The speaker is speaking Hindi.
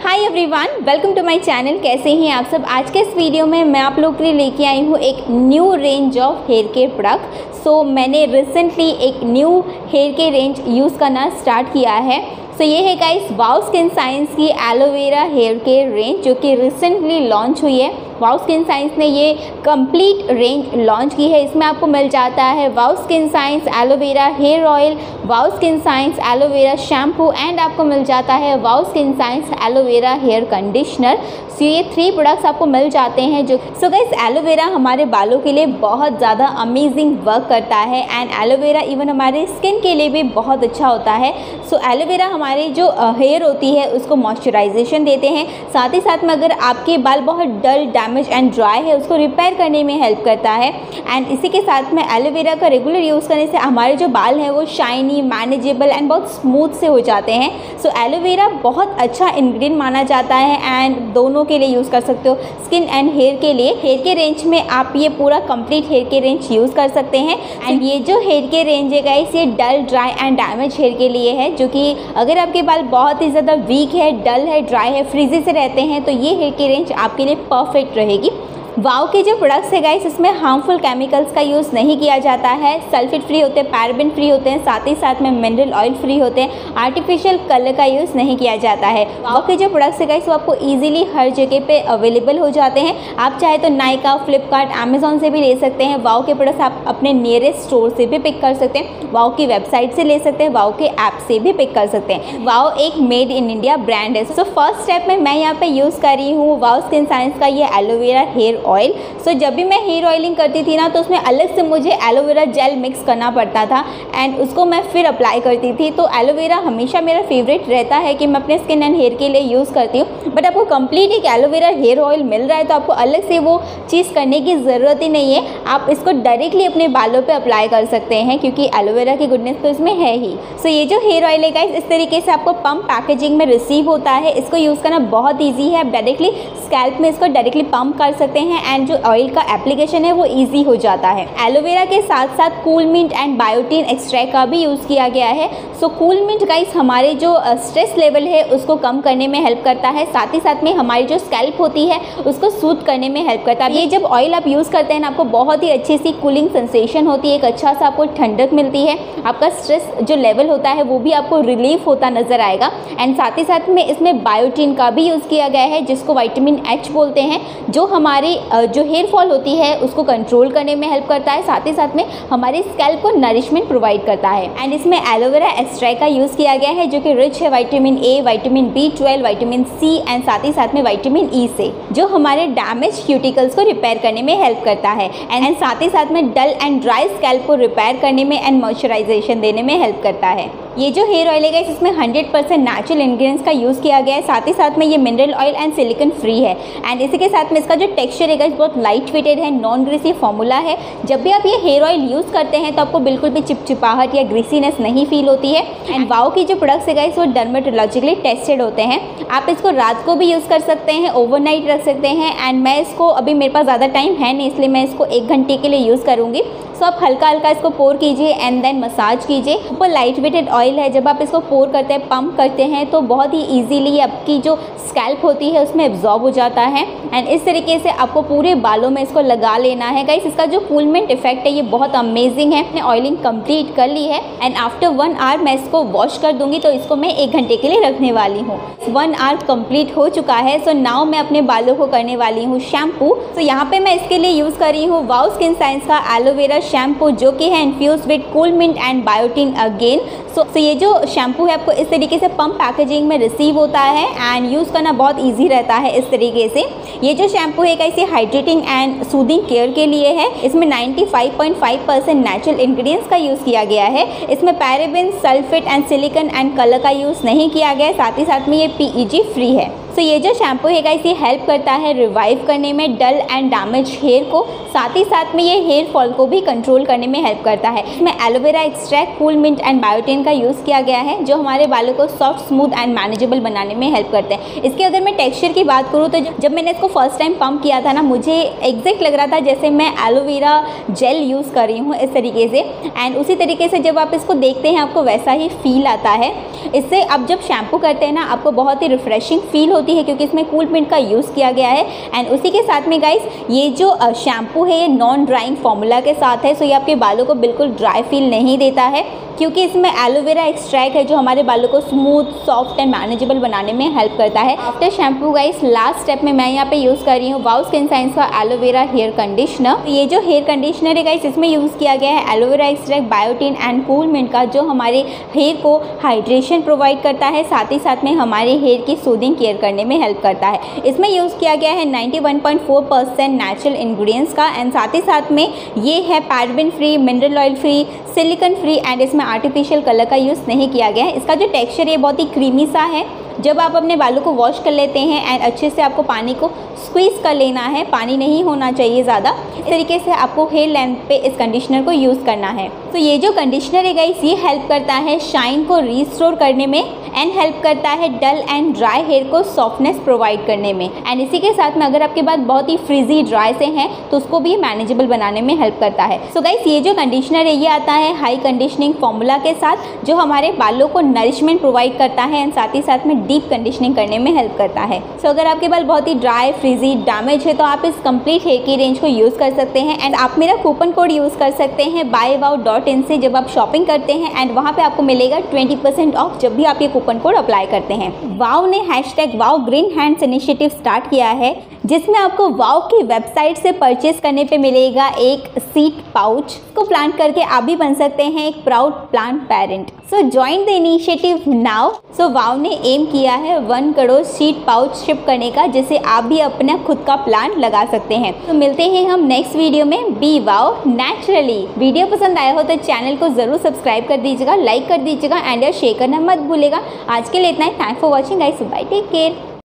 Hi everyone welcome to my channel कैसे हैं आप सब? आज के इस वीडियो में मैं आप लोग के लिए लेके आई हूँ एक new range of hair care product so मैंने रिसेंटली एक new hair care range use करना स्टार्ट किया है। सो so, ये है गाइस वाउ स्किन साइंस की aloe vera hair care range जो कि रिसेंटली लॉन्च हुई है। वाउ स्किन साइंस ने ये कंप्लीट रेंज लॉन्च की है। इसमें आपको मिल जाता है wow skin science aloe vera hair oil wow skin science aloe vera shampoo and आपको मिल जाता है wow skin science aloe vera hair conditioner so ये थ्री प्रोडक्ट्स आपको मिल जाते हैं जो सो गाइस एलोवेरा हमारे बालों के लिए बहुत ज़्यादा अमेजिंग वर्क करता है एंड एलोवेरा इवन हमारे स्किन के लिए भी बहुत अच्छा होता है। सो एलोवेरा हमारे जो हेयर होती है, उसको मॉइस्चराइजेशन देते हैं। साथ ही साथ में अगर आपके बाल बहुत डल डैमेज एंड ड्राई है, उसको रिपेयर करने में हेल्प करता है। एंड इसी के साथ में एलोवेरा का रेगुलर यूज़ करने से हमारे जो बाल हैं, वो शाइनी मैनेजेबल एंड बहुत स्मूथ से हो जाते हैं। सो एलोवेरा बहुत अच्छा इन्ग्रीडियंट माना जाता है एंड दोनों के लिए यूज़ कर सकते हो। स्किन एंड हेयर के लिए। हेयर के रेंज में आप ये पूरा कंप्लीट हेयर के रेंज यूज़ कर सकते हैं। एंड ये जो हेयर के रेंज है गाइस ये dull dry and damage hair के लिए है। जो कि अगर आपके बाल बहुत ही ज़्यादा वीक है डल है ड्राई है फ्रीजी से रहते हैं तो ये हेयर की रेंज आपके लिए परफेक्ट रहेगी। वाव के जो प्रोडक्ट्स है गाइस इसमें हार्मफुल केमिकल्स का यूज़ नहीं किया जाता है। सल्फेट फ्री होते हैं पैराबिन फ्री होते हैं, साथ ही साथ में मिनरल ऑयल फ्री होते हैं। आर्टिफिशियल कलर का यूज़ नहीं किया जाता है। वाव के जो प्रोडक्ट्स है गाइस वो आपको ईजिली हर जगह पे अवेलेबल हो जाते हैं। आप चाहे तो नाइका फ्लिपकार्ट अमेजोन से भी ले सकते हैं। वाव के प्रोडक्ट्स आप अपने नियरेस्ट स्टोर से भी पिक कर सकते हैं। वाव की वेबसाइट से ले सकते हैं। वाव के ऐप से भी पिक कर सकते हैं। वाव एक मेड इन इंडिया ब्रांड है। सो फ़र्स्ट स्टेप में मैं यहाँ पे यूज़ कर रही हूँ। वाव स्किन साइंस का ये एलोवेरा हेयर ऑयल सो जब भी मैं हेयर ऑयलिंग करती थी ना तो उसमें अलग से मुझे एलोवेरा जेल मिक्स करना पड़ता था एंड उसको मैं फिर अप्लाई करती थी। तो एलोवेरा हमेशा मेरा फेवरेट रहता है कि मैं अपने स्किन एंड हेयर के लिए यूज़ करती हूँ। बट आपको कंप्लीट एक एलोवेरा हेयर ऑयल मिल रहा है तो आपको अलग से वो चीज़ करने की ज़रूरत ही नहीं है। आप इसको डायरेक्टली अपने बालों पर अप्लाई कर सकते हैं, क्योंकि एलोवेरा की गुडनेस तो इसमें है ही। सो ये जो हेयर ऑयल है इस तरीके से आपको पम्प पैकेजिंग में रिसीव होता है। इसको यूज़ करना बहुत ईजी है। आप डायरेक्टली स्कैल्प में इसको डायरेक्टली पम्प कर सकते हैं। एंड जो ऑयल का एप्लीकेशन है वो ईजी हो जाता है। एलोवेरा के साथ साथ cool mint and biotin extract का भी यूज़ किया गया है। सो कूल मिंट गाइस हमारे जो स्ट्रेस लेवल है उसको कम करने में हेल्प करता है। साथ ही साथ में हमारी जो स्कैल्प होती है उसको सूद करने में हेल्प करता है। ये जब ऑयल आप यूज़ करते हैं ना, आपको बहुत ही अच्छी सी कूलिंग सेंसेशन होती है। एक अच्छा सा आपको ठंडक मिलती है। आपका स्ट्रेस जो लेवल होता है वो भी आपको रिलीफ होता नज़र आएगा। एंड साथ ही साथ में इसमें बायोटीन का भी यूज़ किया गया है, जिसको वाइटामिन एच बोलते हैं, जो हमारी जो हेयर फॉल होती है, उसको कंट्रोल करने में हेल्प करता है। साथ ही साथ में हमारे स्कैल्प को नरिशमेंट प्रोवाइड करता है। एंड इसमें एलोवेरा एक्सट्रैक का यूज़ किया गया है, जो कि रिच है vitamin A vitamin B twelve vitamin C and साथ ही साथ में वाइटामिन ई से, जो हमारे डैमेज क्यूटिकल्स को रिपेयर करने में हेल्प करता है। एंड साथ ही साथ में डल एंड ड्राई स्कैल्प को रिपेयर करने में एंड मॉइस्चराइजेशन देने में हेल्प करता है। ये जो हेयर ऑयल है इसमें 100 परसेंट नेचुरल इंग्रेडिएंट्स का यूज़ किया गया है। साथ ही साथ में ये mineral oil and silicone free है। एंड इसी के साथ में इसका जो टेक्सचर है बहुत लाइट वेटेड है नॉन ग्रीसी फॉर्मूला है। जब भी आप ये हेयर ऑयल यूज़ करते हैं तो आपको बिल्कुल भी चिपचिपाहट या ग्रीसीनेस नहीं फील होती है। एंड वाओ की जो प्रोडक्ट्स है वो डर्मेटोलॉजिकली टेस्टेड होते हैं। आप इसको रात को भी यूज़ कर सकते हैं ओवरनाइट रख सकते हैं। एंड मैं इसको अभी मेरे पास ज़्यादा टाइम है नहीं इसलिए मैं इसको एक घंटे के लिए यूज़ करूँगी। सो आप हल्का हल्का इसको पोर कीजिए एंड देन मसाज कीजिए। ऊपर लाइट वेटेड ऑयल है। जब आप इसको पोर करते हैं पम्प करते हैं तो बहुत ही ईजीली आपकी जो स्कैल्प होती है, उसमें एब्जॉर्ब हो जाता है। एंड इस तरीके से आपको पूरे बालों में इसको लगा लेना है। गाइस इसका जो कूलमेंट इफ़ेक्ट है, ये बहुत अमेजिंग है। मैंने ऑयलिंग कंप्लीट कर ली है। एंड आफ्टर वन आवर मैं इसको वॉश कर दूँगी तो इसको मैं एक घंटे के लिए रखने वाली हूँ। वन आवर कंप्लीट हो चुका है। सो so नाउ मैं अपने बालों को करने वाली हूँ शैम्पू तो यहाँ पे मैं इसके लिए यूज़ कर रही हूँ वाउ स्किन साइंस का एलोवेरा शैम्पू जो कि है infused with cool mint and biotin again so so, ये जो शैम्पू है आपको इस तरीके से पंप पैकेजिंग में रिसीव होता है एंड यूज़ करना बहुत ईजी रहता है इस तरीके से। ये जो शैम्पू है कैसे हाइड्रेटिंग एंड सूदिंग केयर के लिए है। इसमें 95.5 परसेंट नेचुरल इंग्रेडिएंट्स का यूज़ किया गया है। इसमें paraben sulphate and silicone and colour का यूज़ नहीं किया गया साथ ही साथ में ये पी फ्री है। सो ये जो शैम्पू है इसे हेल्प करता है रिवाइव करने में डल एंड डैमेज हेयर को। साथ ही साथ में ये हेयर फॉल को भी कंट्रोल करने में हेल्प करता है। इसमें aloe vera extract cool mint and biotin का यूज़ किया गया है, जो हमारे बालों को सॉफ्ट स्मूथ एंड मैनेजेबल बनाने में हेल्प करते हैं। इसके अगर मैं टेक्स्चर की बात करूँ तो जब मैंने इसको फ़र्स्ट टाइम पम्प किया था ना, मुझे एग्जैक्ट लग रहा था जैसे मैं एलोवेरा जेल यूज़ कर रही हूँ इस तरीके से। एंड उसी तरीके से जब आप इसको देखते हैं, आपको वैसा ही फील आता है। इससे अब जब शैम्पू करते हैं ना, आपको बहुत ही रिफ्रेशिंग फील होती है क्योंकि इसमें कूल मिंट का यूज़ किया गया है। एंड उसी के साथ में गाइस ये जो शैम्पू है, ये नॉन ड्राइंग फॉर्मूला के साथ है सो ये आपके बालों को बिल्कुल ड्राई फील नहीं देता है। क्योंकि इसमें एलोवेरा एक्सट्रैक्ट है जो हमारे बालों को स्मूथ, सॉफ्ट एंड मैनेजेबल बनाने में हेल्प करता है। After shampoo guys last step में मैं यहाँ पे यूज़ कर रही हूँ वाउ स्किन साइंस का एलोवेरा हेयर कंडीशनर ये जो हेयर कंडीशनर है गाइस इसमें यूज़ किया गया है aloe vera extract biotin and cool mint का, जो हमारे हेयर को हाइड्रेशन प्रोवाइड करता है, साथ ही साथ में हमारे हेयर की सूदिंग केयर करने में हेल्प करता है। इसमें यूज़ किया गया है नाइन्टी परसेंट नेचुरल इन्ग्रीडियंट्स का एंड साथ ही साथ में ये है paraben free mineral oil free silicone free and इसमें आर्टिफिशियल कलर का यूज़ नहीं किया गया है। इसका जो टेक्सचर है बहुत ही क्रीमी सा है। जब आप अपने बालों को वॉश कर लेते हैं एंड अच्छे से आपको पानी को स्क्वीज़ कर लेना है, पानी नहीं होना चाहिए ज़्यादा, इस तरीके से आपको हेयर लेंथ पे इस कंडीशनर को यूज़ करना है। तो ये जो कंडीशनर है गाइस ये हेल्प करता है शाइन को रिस्टोर करने में। एंड हेल्प करता है डल एंड ड्राई हेयर को सॉफ्टनेस प्रोवाइड करने में. एंड इसी के साथ में अगर आपके पास बहुत ही फ्रिजी ड्राई से हैं तो उसको भी मैनेजेबल बनाने में हेल्प करता है. सो so गाइस ये जो कंडीशनर है, ये आता है हाई कंडीशनिंग फॉर्मूला के साथ, जो हमारे बालों को नरिशमेंट प्रोवाइड करता है एंड साथ ही साथ में डीप कंडीशनिंग करने में हेल्प करता है. सो so अगर आपके बाल बहुत ही ड्राई फ्रिजी डैमेज है तो आप इस कंप्लीट हेयर की रेंज को यूज़ कर सकते हैं. एंड आप मेरा कूपन कोड यूज़ कर सकते हैं बाय वाउ डॉट इन से जब आप शॉपिंग करते हैं एंड वहाँ पर आपको मिलेगा ट्वेंटी ऑफ़ जब भी आप ये कूपन कोड अप्लाई करते हैं। वाव ने हैश टैग वाव ग्रीन हैंड्स इनिशिएटिव स्टार्ट किया है। जिसमें आपको वाव की वेबसाइट से परचेज करने पे मिलेगा एक सीट पाउच को प्लान करके आप भी बन सकते हैं एक proud plant parent so join the initiative now so वाव ने एम किया है one crore seed pouch ship करने का, जिसे आप भी अपना खुद का प्लान लगा सकते हैं। तो मिलते हैं हम नेक्स्ट वीडियो में। बी वाव नेचुरली वीडियो पसंद आया हो तो चैनल को ज़रूर सब्सक्राइब कर दीजिएगा लाइक कर दीजिएगा एंड शेयर करना मत भूलेगा आज के लिए इतना ही। Thank for watching guys bye take care